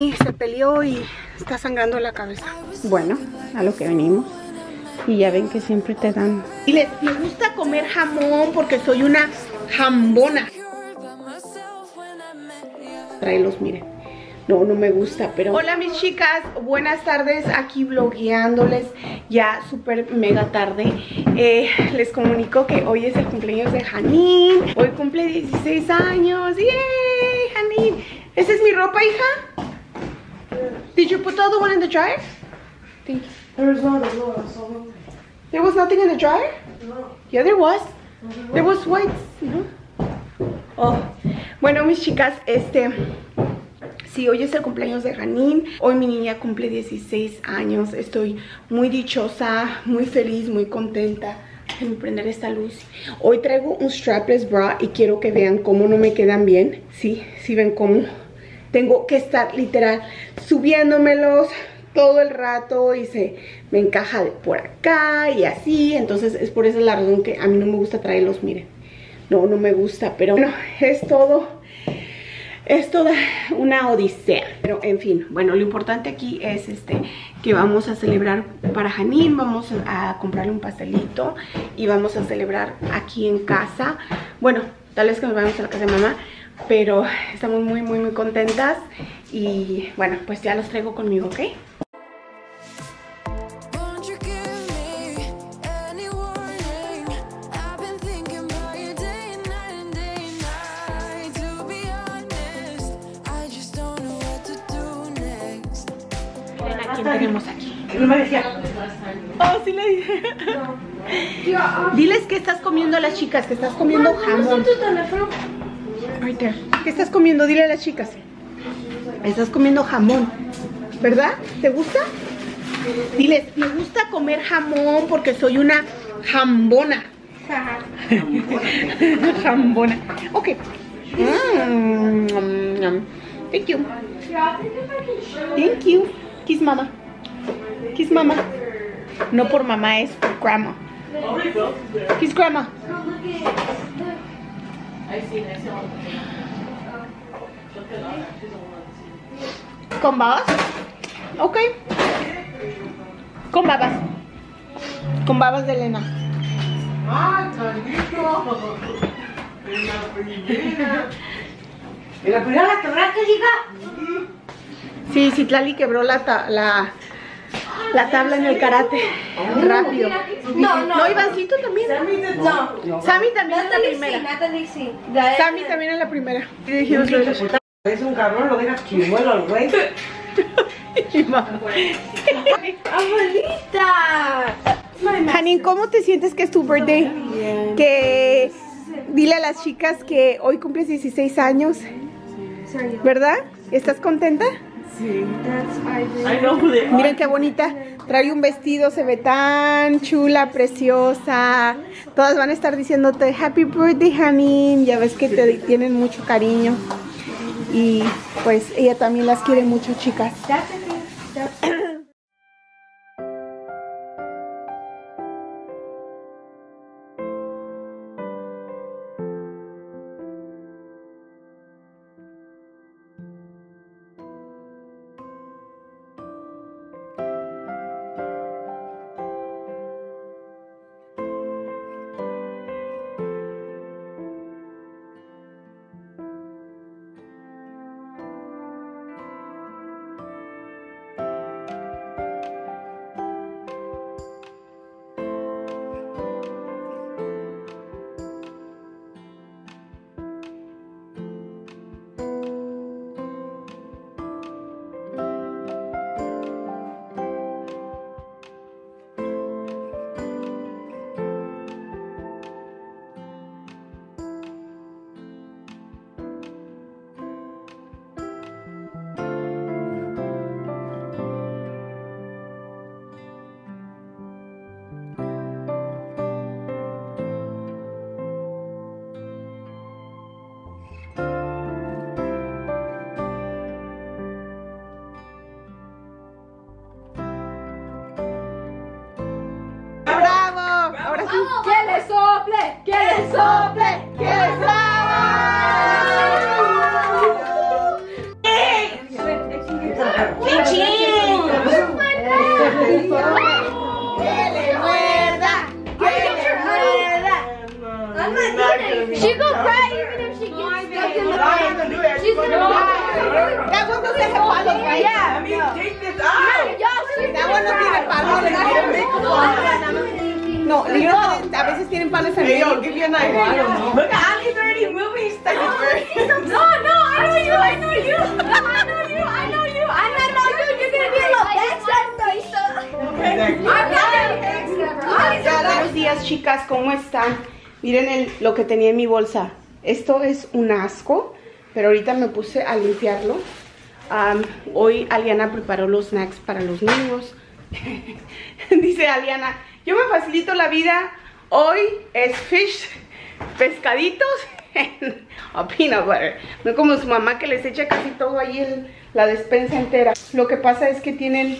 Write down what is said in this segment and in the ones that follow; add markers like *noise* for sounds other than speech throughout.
Y se peleó y está sangrando la cabeza. Bueno, a lo que venimos. Y ya ven que siempre te dan. Y les, me gusta comer jamón porque soy una jambona. Tráelos, miren. No, no me gusta, pero... Hola mis chicas, buenas tardes, aquí blogueándoles ya súper mega tarde. Eh, les comunico que hoy es el cumpleaños de Janine. Hoy cumple 16 años. ¡Yay! Janine. ¿Esa es mi ropa, hija? Did you put the one in the dryer? Thank you. There was not a lot, so There was nothing in the dryer? no. Yeah, there was. There was whites, ¿no? Oh. Bueno, mis chicas, este... Sí, hoy es el cumpleaños de Janine. Hoy mi niña cumple 16 años. Estoy muy dichosa, muy feliz, muy contenta. Déjenme prender esta luz. Hoy traigo un strapless bra y quiero que vean cómo no me quedan bien. Sí, sí ven cómo tengo que estar literal subiéndomelos todo el rato y se me encaja por acá y así. Entonces es por esa la razón que a mí no me gusta traerlos, miren. No, no me gusta, pero bueno, es todo es toda una odisea. Pero en fin, bueno, lo importante aquí es este que vamos a celebrar para Janine, vamos a comprarle un pastelito y vamos a celebrar aquí en casa. Bueno, tal vez que nos vayamos a la casa de mamá, pero estamos muy, muy, muy contentas y bueno, pues ya los traigo conmigo, ¿ok? Miren a quién tenemos aquí. No me decía. Oh, sí le dije. *laughs* Diles que estás comiendo a las chicas, que estás comiendo jamón. tu teléfono? ¿Qué estás comiendo? Dile a las chicas. Estás comiendo jamón, ¿verdad? ¿Te gusta? Diles, me gusta comer jamón porque soy una jambona. jambona. Ok. Mm. Thank you. Thank you. Kiss mama. Kiss mama. No por mamá, es por grandma. Kiss grandma. ¿Con babas? Ok. Con babas. Con babas de Elena. Ah. En la primera. ¿En la primera la quebraste, hija? Sí, Citlali quebró la, ta- la, la tabla en el karate. Rápido. No, no. No, Ivancito también. No. Sammy también en la primera. Natalie sí. Sammy también en la primera. Es un cabrón, lo dejas chimuelo al güey. *laughs* ¡Abuelita! Janine, ¿cómo te sientes que es tu birthday? Que dile a las chicas que hoy cumples 16 años. ¿verdad? ¿Estás contenta? Miren qué bonita. Trae un vestido, se ve tan chula, preciosa. Todas van a estar diciéndote Happy birthday, Janine. Ya ves que te tienen mucho cariño. Y pues ella también las quiere mucho, chicas. sople, que le sople, que le sople. ¡Pichín! ¡Que le muerda! ¡Que le it. She gonna cry even if she gets stuck in the fire. She's gonna cry. That one doesn't help. I right. Yeah. I mean, take this out. That one doesn't help. I look right. No, you know, a veces tienen palos en medio. give me a knife. Look at Ali's already moving. No, no, I know you, I know you. I know you, I know you. I know you. You're gonna be a little backstabber, Lisa. I'm not. I'm Buenos días, chicas, ¿cómo están? Miren el- lo que tenía en mi bolsa. Esto es un asco, pero ahorita me puse a limpiarlo. Am, hoy Aliana preparó los snacks para los niños. *laughs* Dice Aliana, yo me facilito la vida. Hoy es fish, pescaditos *laughs* o peanut butter. No como su mamá que les echa casi todo ahí en la despensa entera. Lo que pasa es que tienen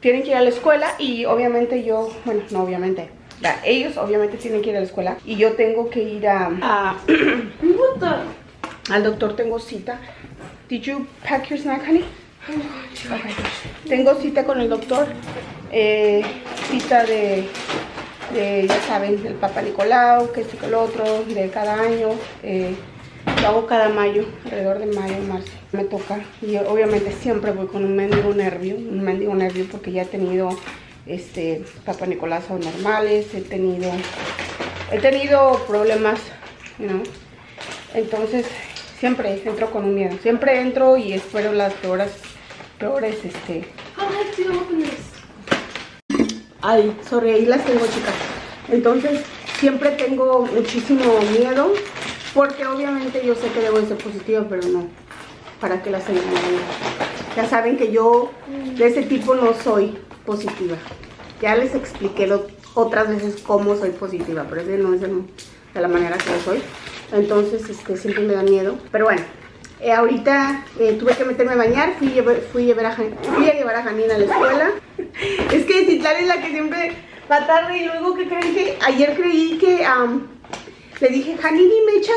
tienen que ir a la escuela y obviamente yo, bueno, no obviamente, ellos obviamente tienen que ir a la escuela y yo tengo que ir a, a- *clears throat* al doctor, tengo cita. Did you pack your snack, honey? Tengo cita con el doctor, eh, cita de, ya saben, del Papa Nicolau, que esto que lo otro, de cada año. eh, lo hago cada mayo, alrededor de mayo, marzo. Me toca. Y obviamente siempre voy con un mendigo nervio, un mendigo nervio porque ya he tenido este Papa Nicolás normales, he tenido he tenido problemas, know. Entonces, siempre entro con un miedo. Siempre entro y espero las peores peores este Ay, sorry, ahí las tengo, chicas. Entonces, siempre tengo muchísimo miedo, porque obviamente yo sé que debo de ser positiva, pero no. ¿Para qué las tengo? Ya saben que yo de ese tipo no soy positiva. Ya les expliqué lo- otras veces cómo soy positiva, pero ese no es el- de la manera que yo soy. Entonces, este, siempre me da miedo. Pero bueno, eh, ahorita eh, tuve que meterme a bañar, fui, fui, llevar a, fui a llevar a Janine a la escuela. *laughs* es que Citlali es la que siempre va tarde y luego que creen que ayer creí que le dije, Janine, ¿me echas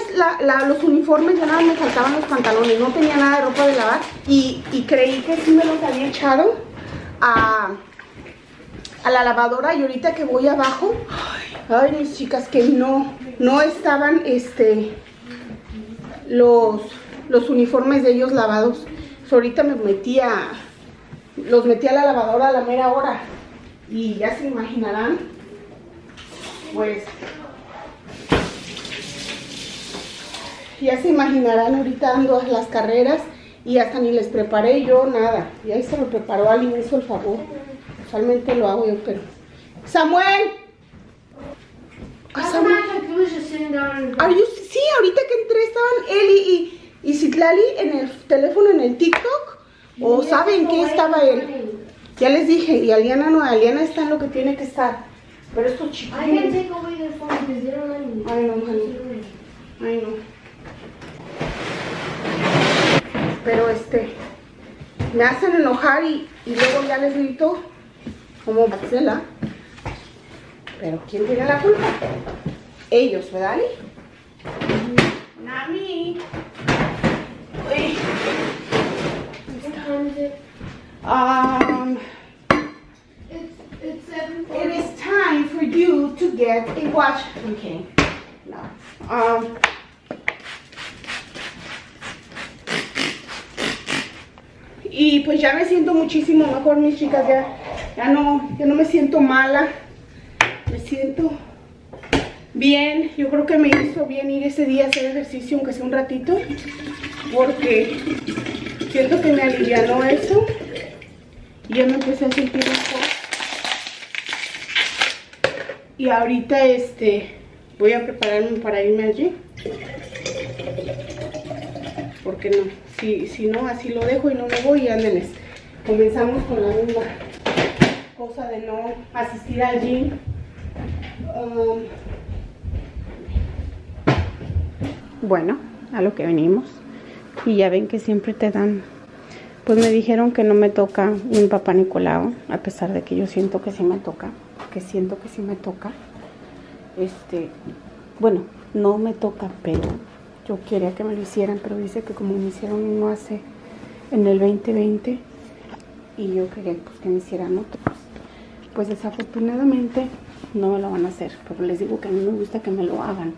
los uniformes? Ya nada me faltaban los pantalones, no tenía nada de ropa de lavar y, y creí que sí me los había echado a, a la lavadora y ahorita que voy abajo, ay mis chicas, que no, no estaban este los, los uniformes de ellos lavados. So, ahorita me metí a, los metí a la lavadora a la mera hora. Y ya se imaginarán, pues, ya se imaginarán, ahorita ando a las carreras y hasta ni les preparé yo nada. Y ahí se lo preparó alguien, hizo el favor. Usualmente lo hago yo, pero... ¡Samuel! Samuel. Are you- sí, ahorita que entré estaban él y, y, y Citlali en el teléfono en el TikTok. ¿O saben qué estaba él? Ya les dije, y Aliana no, Aliana está en lo que tiene que estar. Pero estos chicos. I can take away phone because don't me. Honey. Pero este. Me hacen enojar y, y luego ya les grito como Marcela. Pero ¿quién tiene la culpa? Ellos, ¿verdad? Nami. Um, It's it's seven it is time for you to get a watch. Okay. No. Um, y pues ya me siento muchísimo mejor, mis chicas. Ya, ya no, ya no me siento mala. Me siento bien. Yo creo que me hizo bien ir ese día a hacer ejercicio, aunque sea un ratito. Porque siento que me alivianó eso. Y ya me empecé a sentir mejor. Y ahorita este voy a prepararme para irme allí. Porque no, si, si no, así lo dejo y no me voy y ándeles. Comenzamos con la misma cosa de no asistir al gym. Um, Bueno, a lo que venimos. Y ya ven que siempre te dan. Pues me dijeron que no me toca un papá Nicolau, a pesar de que yo siento que sí me toca. Que siento que sí me toca. Este, bueno, no me toca, pero yo quería que me lo hicieran, pero dice que como me hicieron uno hace en el 2020, y yo quería pues, que me hicieran otro. Pues desafortunadamente no me lo van a hacer, pero les digo que a mí me gusta que me lo hagan,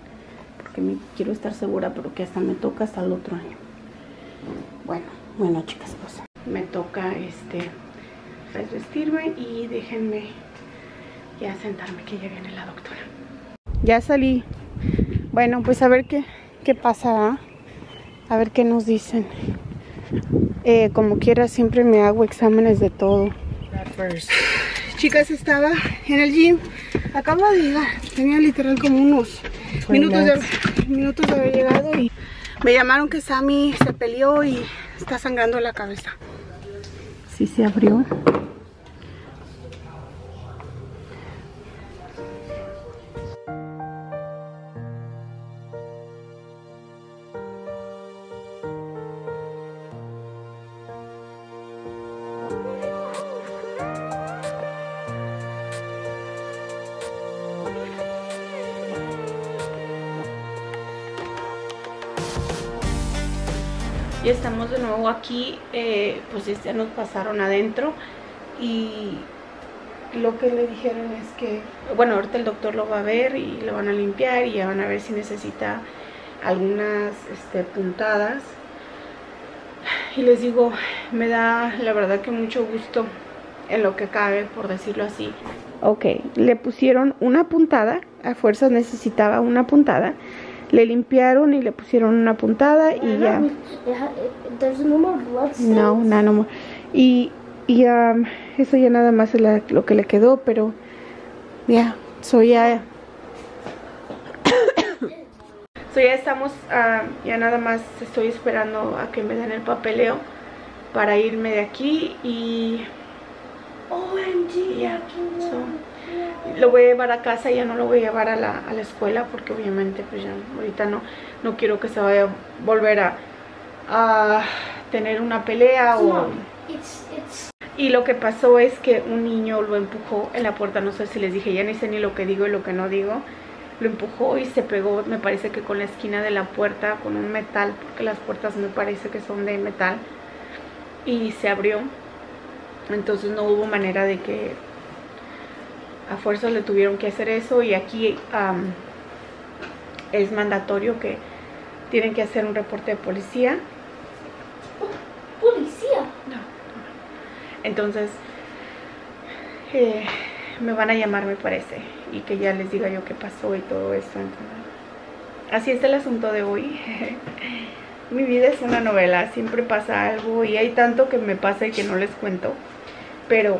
porque me, quiero estar segura, pero que hasta me toca hasta el otro año. Bueno, bueno chicas, pues me toca este vestirme y déjenme ya sentarme que ya viene la doctora. Ya salí. Bueno, pues a ver qué, qué pasa, a ver qué nos dicen. Eh, como quiera, siempre me hago exámenes de todo. Chicas, estaba en el gym. Acabo de llegar. Tenía literal como unos minutos de, minutos de haber llegado y me llamaron que Sammy se peleó y está sangrando la cabeza. Sí se abrió. Estamos de nuevo aquí, eh, pues ya nos pasaron adentro y lo que le dijeron es que, bueno, ahorita el doctor lo va a ver y lo van a limpiar y ya van a ver si necesita algunas este, puntadas. Y les digo, me da la verdad que mucho gusto en lo que cabe, por decirlo así. Ok, le pusieron una puntada, a fuerzas necesitaba una puntada. Le limpiaron y le pusieron una puntada y ya. There's no. No, nada no more. Y, y um, eso ya nada más es la- lo que le quedó, pero ya, soy ya. *coughs* So ya estamos, ah, ya nada más estoy esperando a que me den el papeleo para irme de aquí y OMG, ya. So, lo voy a llevar a casa, ya no lo voy a llevar a la, a la escuela porque obviamente pues ya ahorita no, no quiero que se vaya a volver a, a tener una pelea o... It's it's Y lo que pasó es que un niño lo empujó en la puerta, no sé si les dije, ya ni sé ni lo que digo y lo que no digo. Lo empujó y se pegó, me parece que con la esquina de la puerta, con un metal, porque las puertas me parece que son de metal. Y se abrió. Entonces no hubo manera de que a fuerza le tuvieron que hacer eso. Y aquí es mandatorio que tienen que hacer un reporte de policía. policía. Entonces, eh, me van a llamar, me parece, y que ya les diga yo qué pasó y todo eso. entonces. así es el asunto de hoy. *laughs* Mi vida es una novela, siempre pasa algo y hay tanto que me pasa y que no les cuento. Pero,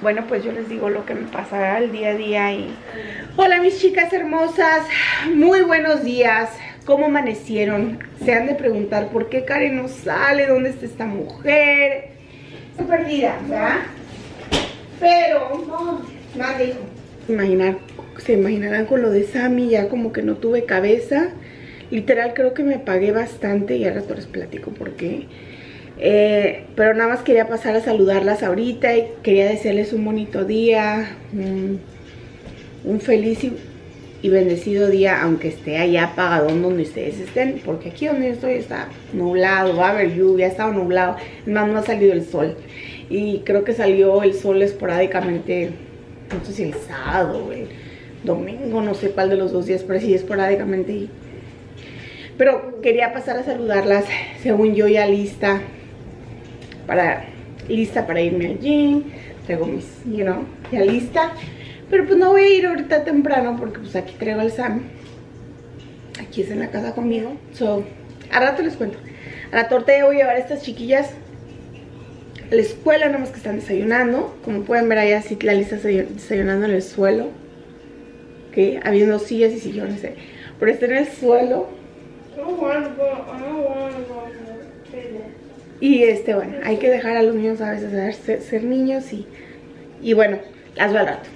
bueno, pues yo les digo lo que me pasa al día a día y... Hola mis chicas hermosas, muy buenos días. ¿Cómo amanecieron? Se han de preguntar por qué Karen no sale, dónde está esta mujer. Está perdida, ¿verdad? Pero, más dijo. Imaginar, se imaginarán con lo de Sammy, ya como que no tuve cabeza. Literal creo que me pagué bastante y ahora rato les platico por qué. Eh, pero nada más quería pasar a saludarlas ahorita y quería desearles un bonito día, un, feliz y, bendecido día, aunque esté allá apagadón donde ustedes estén, porque aquí donde estoy está nublado, va a haber lluvia, ha estado nublado, es más no ha salido el sol. Y creo que salió el sol esporádicamente, no sé si el sábado el domingo, no sé cuál de los dos días, pero sí esporádicamente. Pero quería pasar a saludarlas, según yo ya lista para lista para irme al gym, traigo mis, you know, ya lista. Pero pues no voy a ir ahorita temprano porque pues aquí traigo al Sam. Aquí es en la casa conmigo. So, a rato les cuento. A la torta voy a llevar a estas chiquillas a la escuela, nada más que están desayunando. Como pueden ver allá, sí, la lista desayunando en el suelo. Que habiendo sillas y sillones. eh. Pero está en el suelo. Y este, bueno, hay que dejar a los niños a veces ser, niños y, y bueno, las veo al rato.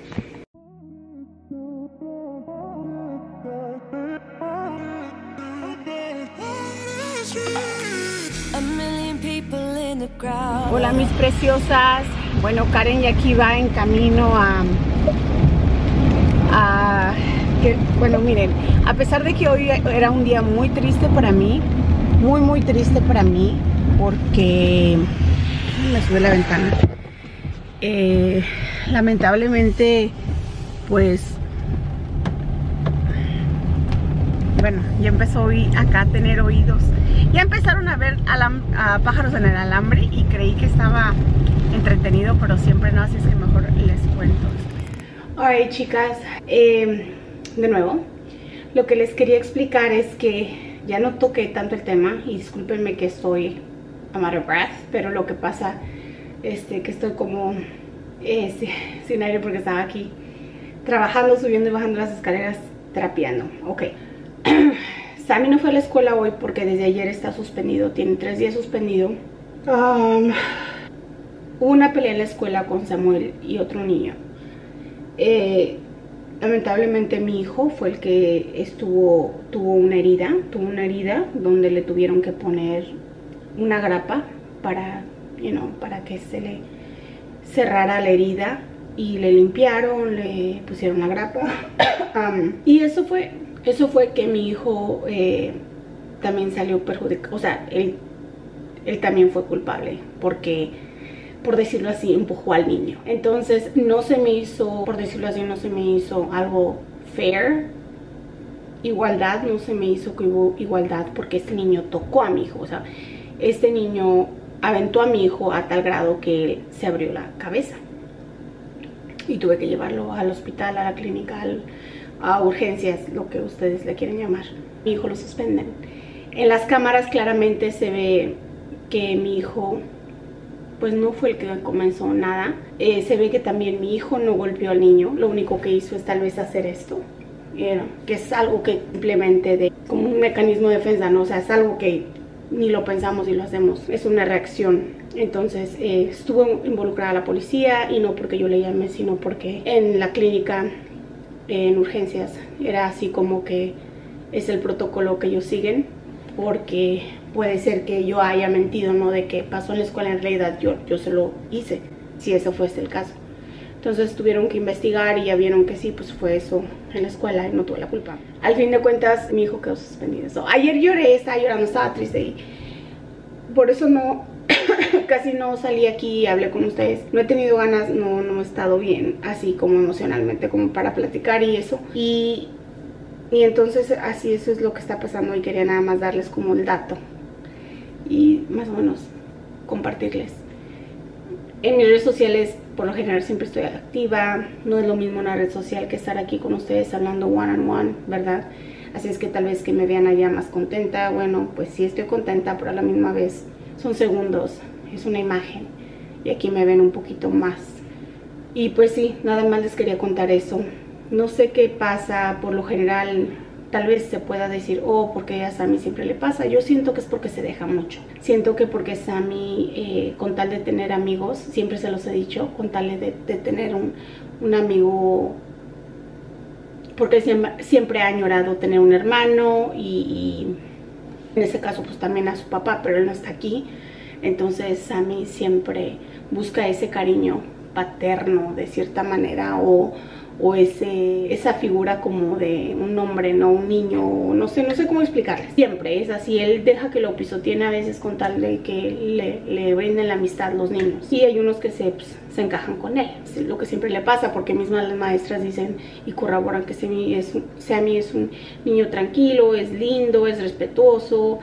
Hola mis preciosas. Bueno, Karen ya aquí va en camino a... a bueno, miren, a pesar de que hoy era un día muy triste para mí, muy, muy triste para mí, porque me subí a la ventana. Eh, lamentablemente, pues, bueno, ya empezó hoy acá a tener oídos. Ya empezaron a ver pájaros en el alambre y creí que estaba entretenido, pero siempre no, así es que mejor les cuento. Alright chicas, eh, de nuevo, lo que les quería explicar es que ya no toqué tanto el tema y discúlpenme que estoy a out of breath, pero lo que pasa este que estoy como si- sin aire porque estaba aquí trabajando, subiendo y bajando las escaleras, trapeando. Ok. *clears throat* Sammy no fue a la escuela hoy porque desde ayer está suspendido, tiene tres días suspendido. Um, una pelea en la escuela con Samuel y otro niño. Eh, lamentablemente mi hijo fue el que estuvo, tuvo una herida, tuvo una herida donde le tuvieron que poner una grapa para, you know, para que se le cerrara la herida y le limpiaron, le pusieron la grapa. *coughs* Um, y eso fue, eso fue que mi hijo eh, también salió perjudicado, o sea, él, él también fue culpable porque por decirlo así, empujó al niño. Entonces no se me hizo, por decirlo así, no se me hizo algo fair. Igualdad, no se me hizo que hubo igualdad porque este niño tocó a mi hijo. O sea, este niño aventó a mi hijo a tal grado que él se abrió la cabeza. Y tuve que llevarlo al hospital, a la clínica, al- a urgencias, lo que ustedes le quieren llamar. Mi hijo lo suspenden. En las cámaras claramente se ve que mi hijo pues no fue el que comenzó nada. Eh, se ve que también mi hijo no golpeó al niño, lo único que hizo es tal vez hacer esto, know, que es algo que simplemente de como un mecanismo de defensa, ¿no? O sea, es algo que ni lo pensamos y lo hacemos, es una reacción. Entonces eh, estuvo involucrada la policía y no porque yo le llamé, sino porque en la clínica, en urgencias, era así como que es el protocolo que ellos siguen porque puede ser que yo haya mentido, ¿no? De que pasó en la escuela, en realidad yo, yo se lo hice, si eso fuese el caso. Entonces tuvieron que investigar y ya vieron que sí, pues fue eso en la escuela y no tuve la culpa. Al fin de cuentas, mi hijo quedó suspendido. Ayer lloré, estaba llorando, estaba triste y por eso no, *coughs* casi no salí aquí y hablé con ustedes. No he tenido ganas, no, no he estado bien, así como emocionalmente, como para platicar y eso. Y y entonces así eso es lo que está pasando y quería nada más darles como el dato y más o menos compartirles. En mis redes sociales por lo general siempre estoy activa, no es lo mismo una red social que estar aquí con ustedes hablando one on one, ¿verdad? Así es que tal vez que me vean allá más contenta, bueno, pues sí estoy contenta, pero a la misma vez son segundos, es una imagen y aquí me ven un poquito más. Y pues sí, nada más les quería contar eso. No sé qué pasa, por lo general tal vez se pueda decir, oh, porque a Sammy siempre le pasa. Yo siento que es porque se deja mucho. Siento que porque Sammy, eh, con tal de tener amigos, siempre se los he dicho, con tal de, tener un, un amigo, porque siempre, siempre ha añorado tener un hermano y, y en ese caso pues también a su papá, pero él no está aquí. Entonces Sammy siempre busca ese cariño paterno de cierta manera o, o ese, esa figura como de un hombre, no un niño, no sé, no sé cómo explicarles. Siempre es así, él deja que lo pisoteen a veces con tal de que le, le brinden la amistad los niños. Y hay unos que se, pues, se encajan con él, lo que siempre le pasa, porque mismas las maestras dicen y corroboran que Sammy es, Sammy es un niño tranquilo, es lindo, es respetuoso,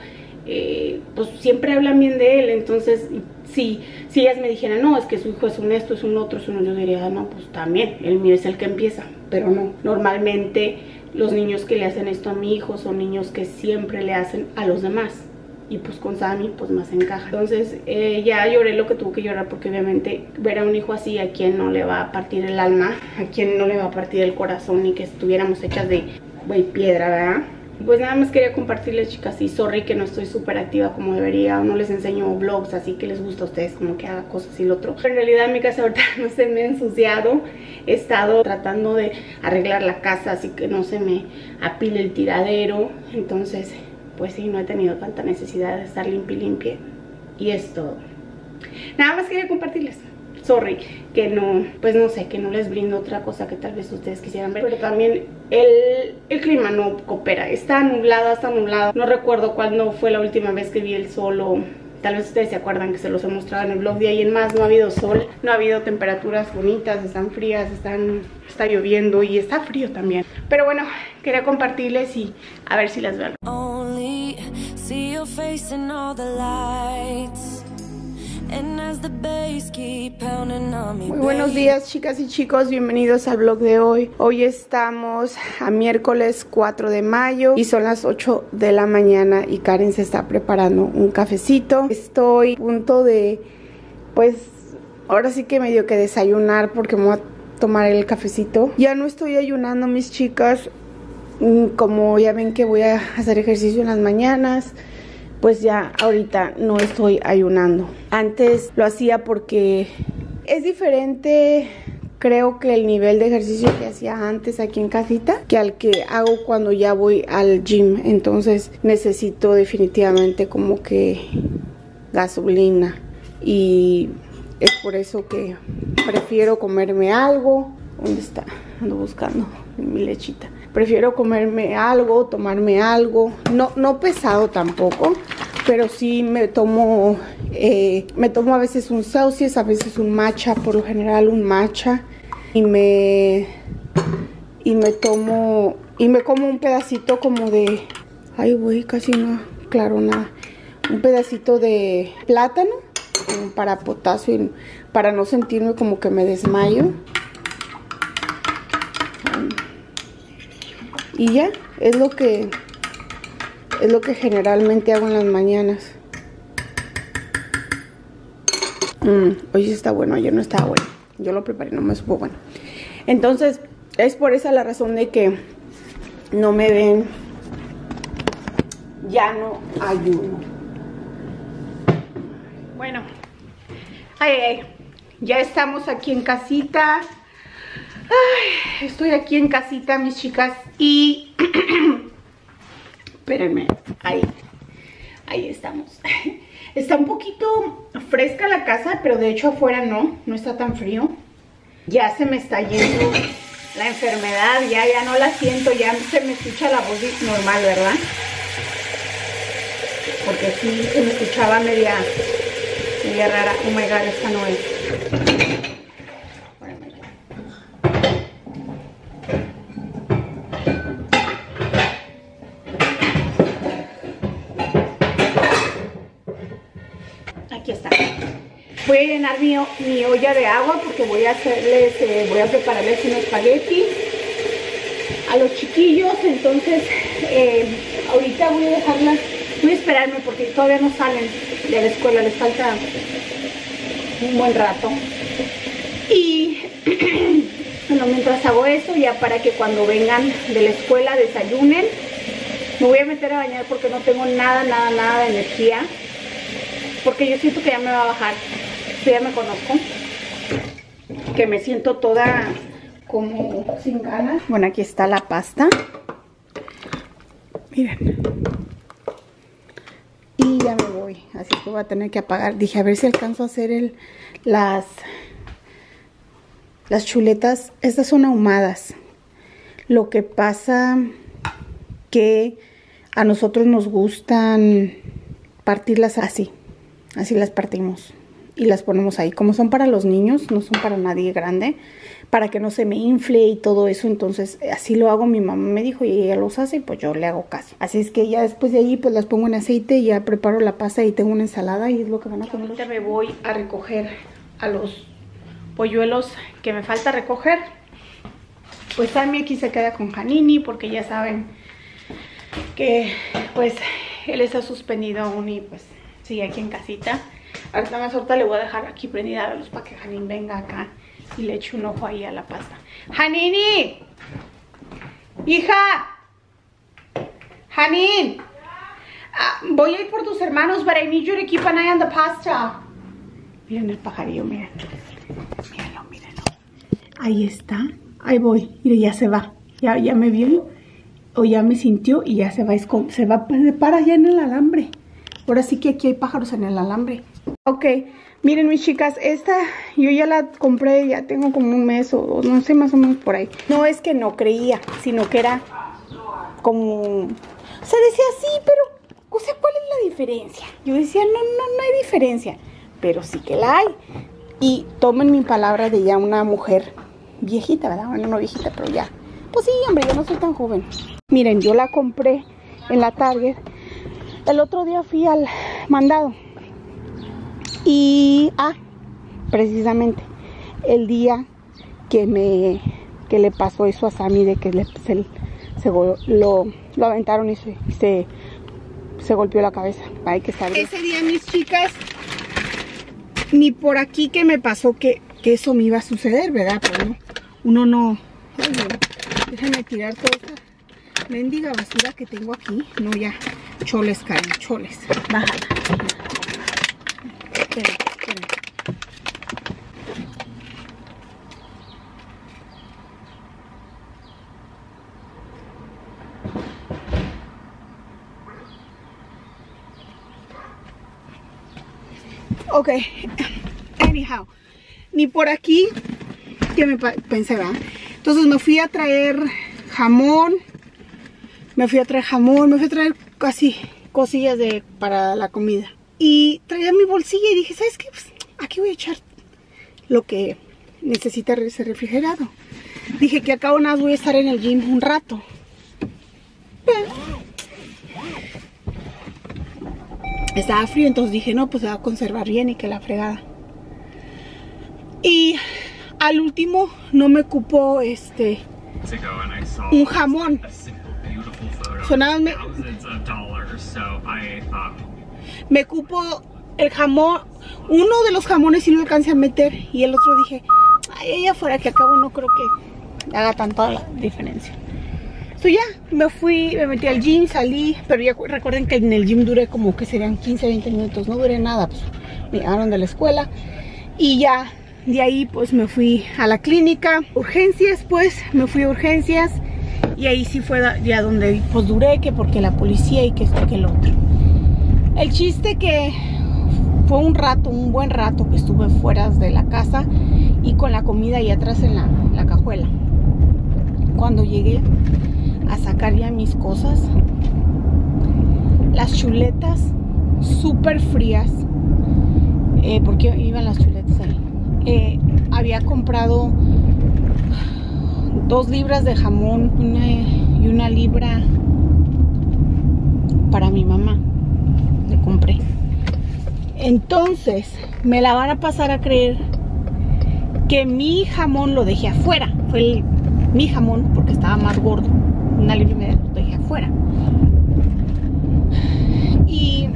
eh, pues siempre hablan bien de él, entonces si, si ellas me dijeran, no, es que su hijo es un esto, es un otro, es uno, yo diría, no, pues también, el mío es el que empieza, pero no, normalmente los niños que le hacen esto a mi hijo son niños que siempre le hacen a los demás. Y pues con Sammy pues más encaja. Entonces eh, ya lloré lo que tuvo que llorar porque obviamente ver a un hijo así a quien no le va a partir el alma, a quien no le va a partir el corazón ni que estuviéramos hechas de güey, piedra, ¿verdad? Pues nada más quería compartirles, chicas, y sorry que no estoy súper activa como debería, no les enseño vlogs, así que les gusta a ustedes como que haga cosas y lo otro. En realidad mi casa ahorita *laughs* no se me ha ensuciado, he estado tratando de arreglar la casa, así que no se me apile el tiradero, entonces pues sí, no he tenido tanta necesidad de estar limpia y limpia, y es todo. Nada más quería compartirles. Sorry, que no, pues no sé, que no les brindo otra cosa que tal vez ustedes quisieran ver. Pero también el, el clima no coopera. Está nublado, está nublado. No recuerdo cuándo fue la última vez que vi el sol o Tal vez ustedes se acuerdan que se los he mostrado en el blog de ahí en más. No ha habido sol, no ha habido temperaturas bonitas, están frías, están, está lloviendo y está frío también. Pero bueno, quería compartirles y a ver si las veo. Muy buenos días chicas y chicos, bienvenidos al blog de hoy. Hoy estamos a miércoles 4 de mayo y son las 8 de la mañana y Karen se está preparando un cafecito. Estoy a punto de, pues, ahora sí que medio que desayunar porque me voy a tomar el cafecito. Ya no estoy ayunando mis chicas, Mm, como ya ven que voy a hacer ejercicio en las mañanas pues ya ahorita no estoy ayunando. Antes lo hacía porque es diferente, creo que el nivel de ejercicio que hacía antes aquí en casita que al que hago cuando ya voy al gym. Entonces necesito definitivamente como que gasolina y es por eso que prefiero comerme algo. ¿Dónde está? Ando buscando mi lechita. Prefiero comerme algo, tomarme algo. No, no pesado tampoco, pero sí me tomo, eh, me tomo a veces un Celsius, a veces un matcha, por lo general un matcha. Y me, y me tomo, y me como un pedacito como de, ay güey, casi no claro nada. Un pedacito de plátano para potasio para no sentirme como que me desmayo. Y ya, es lo que es lo que generalmente hago en las mañanas. Mm, hoy sí está bueno, ayer no estaba bueno. Yo lo preparé, no me supo bueno. Entonces, es por esa la razón de que no me ven. Ya no ayuno. Bueno, ay, ay, ya estamos aquí en casita. Estoy aquí en casita, mis chicas, y *clears throat* espérenme, ahí, ahí estamos. Está un poquito fresca la casa, pero de hecho afuera no, no está tan frío. Ya se me está yendo la enfermedad, ya, ya no la siento, ya se me escucha la voz normal, ¿verdad? Porque sí se me escuchaba media, media rara. Oh my god, esta no es. Aquí está. Voy a llenar mi, olla de agua porque voy a hacerles, eh, voy a prepararles un espagueti a los chiquillos. Entonces, eh, ahorita voy a dejarlas, voy a esperarme porque todavía no salen de la escuela, les falta un buen rato. Y *clears throat* bueno, mientras hago eso, ya para que cuando vengan de la escuela desayunen, me voy a meter a bañar porque no tengo nada, nada, nada de energía. Porque yo siento que ya me va a bajar. Ya me conozco. Que me siento toda como sin ganas. Bueno, aquí está la pasta. Miren. Y ya me voy. Así que voy a tener que apagar. Dije, a ver si alcanzo a hacer el, las, las chuletas. Estas son ahumadas. Lo que pasa que a nosotros nos gustan partirlas así. Así las partimos y las ponemos ahí. Como son para los niños, no son para nadie grande, para que no se me infle y todo eso. Entonces, así lo hago. Mi mamá me dijo y ella los hace, pues yo le hago caso. Así es que ya después de ahí, pues las pongo en aceite y ya preparo la pasta y tengo una ensalada y es lo que van a comer. Ahorita me voy a recoger a los polluelos que me falta recoger. Pues Sammy aquí se queda con Janini porque ya saben que pues él está suspendido aún y pues sigue aquí en casita. Ahorita más ahorita le voy a dejar aquí prendida la luz para que Janine venga acá y le eche un ojo ahí a la pasta. ¡Janini! ¡Hija! ¡Janin! Ah, voy a ir por tus hermanos, but I need you to keep an eye on the pasta. Miren el pajarillo, miren. Mírenlo, mírenlo. Ahí está. Ahí voy. Mire, ya se va. Ya, ya me vio o ya me sintió y ya se va, se va se para allá en el alambre. Ahora sí que aquí hay pájaros en el alambre. Ok, miren mis chicas, esta yo ya la compré, ya tengo como un mes o o no sé, más o menos por ahí. No es que no creía, sino que era como... Se decía así, pero O sea, ¿cuál es la diferencia? Yo decía, no, no, no hay diferencia. Pero sí que la hay. Y tomen mi palabra de ya una mujer viejita, ¿verdad? Bueno, no viejita, pero ya. Pues sí, hombre, yo no soy tan joven. Miren, yo la compré en la Target. El otro día fui al mandado. Y, ah, precisamente, el día que me que le pasó eso a Sammy de que le, se, lo, lo aventaron y se, se, golpeó la cabeza. Hay que saber. Ese día, mis chicas, ni por aquí que me pasó que, que eso me iba a suceder, ¿verdad? Pero no, uno no. Ay, bueno, déjenme tirar toda esta mendiga basura que tengo aquí. No, ya. Choles, Karen, choles. Bájala. Esperen. Ok, anyhow, ni por aquí que me pensé, ¿verdad? Entonces me fui a traer jamón, me fui a traer jamón, me fui a traer casi cosillas de, para la comida. Y traía mi bolsilla y dije, ¿sabes qué? Pues, aquí voy a echar lo que necesita ser refrigerado. Dije que acá nada más voy a estar en el gym un rato. Pero estaba frío, entonces dije, no, pues se va a conservar bien y que la fregada. Y al último no me cupo este un jamón. a simple, beautiful photo. So nada más me, me cupo el jamón, uno de los jamones sí lo alcancé a meter y el otro dije, ay, allá afuera que acabo no creo que haga tanta la diferencia. So ya, me fui, me metí al gym, salí, pero ya cu- recuerden que en el gym duré como que serían 15, 20 minutos, no duré nada, pues me llegaron de la escuela y ya de ahí pues me fui a la clínica, urgencias pues, me fui a urgencias y ahí sí fue ya donde pues duré, que porque la policía y que esto que el otro. El chiste que fue un rato, un buen rato que estuve fuera de la casa y con la comida ahí atrás en la, la cajuela. Cuando llegué a sacar ya mis cosas, las chuletas súper frías, eh, porque iban las chuletas ahí. Eh, había comprado dos libras de jamón y una libra para mi mamá. Compré. Entonces, me la van a pasar a creer que mi jamón lo dejé afuera. Fue el- mi jamón porque estaba más gordo. Una libra y media lo dejé afuera. Y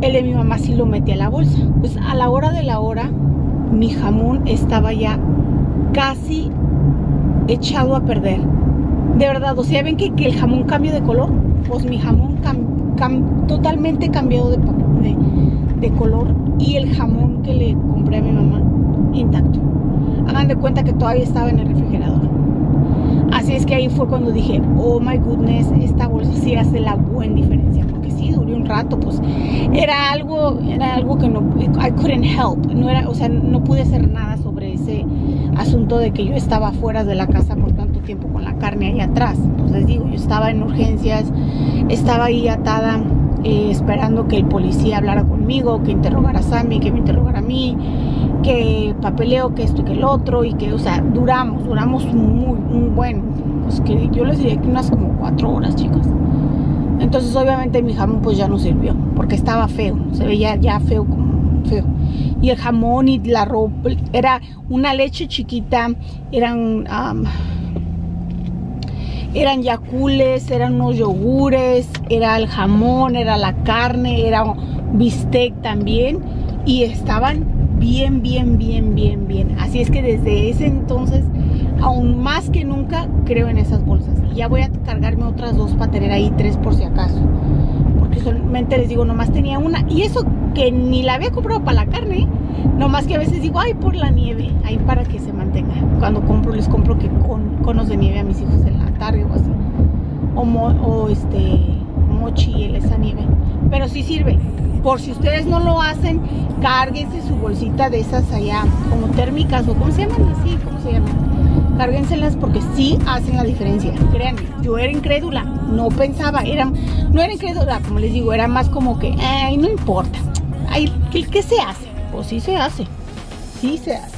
el de mi mamá sí lo metí a la bolsa. Pues a la hora de la hora, mi jamón estaba ya casi echado a perder. De verdad, o sea, ven que, que el jamón cambia de color. Pues mi jamón cam- totalmente cambiado de, color. Y el jamón que le compré a mi mamá, intacto. Hagan de cuenta que todavía estaba en el refrigerador. Así es que ahí fue cuando dije, oh my goodness, esta bolsa sí hace la buena diferencia. Porque sí, duré un rato, pues era algo, era algo que no, I couldn't help. No era, o sea, no pude hacer nada sobre ese asunto de que yo estaba fuera de la casa por tanto tiempo con la carne ahí atrás. Pues les digo, yo estaba en urgencias, estaba ahí atada, eh, esperando que el policía hablara conmigo, que interrogara a Sammy, que me interrogara a mí, que papeleo, que esto y que el otro, y que, o sea, duramos, duramos muy, muy bueno. Pues que yo les diría que unas como cuatro horas, chicas. Entonces obviamente mi jamón pues ya no sirvió, porque estaba feo, se veía ya feo como feo. Y el jamón y la ropa, era una leche chiquita, eran eran yacules, eran unos yogures, era el jamón, era la carne, era bistec también y estaban bien, bien, bien, bien, bien. Así es que desde ese entonces, aún más que nunca, creo en esas bolsas. Y ya voy a cargarme otras dos para tener ahí tres por si acaso. Solamente les digo, nomás tenía una. Y eso que ni la había comprado para la carne, nomás que a veces digo, ay, por la nieve, ahí para que se mantenga. Cuando compro, les compro que con conos de nieve a mis hijos en la tarde o así. O, este, mochi esa nieve. Pero sí sirve. Por si ustedes no lo hacen, cárguense su bolsita de esas allá, como térmicas o cómo se llaman así, cómo se llaman. Cárguenselas porque sí hacen la diferencia. Créanme, yo era incrédula, no pensaba, era, no era incrédula, como les digo, era más como que, ay, no importa. Ay, ¿qué, qué se hace? Pues sí se hace, sí se hace.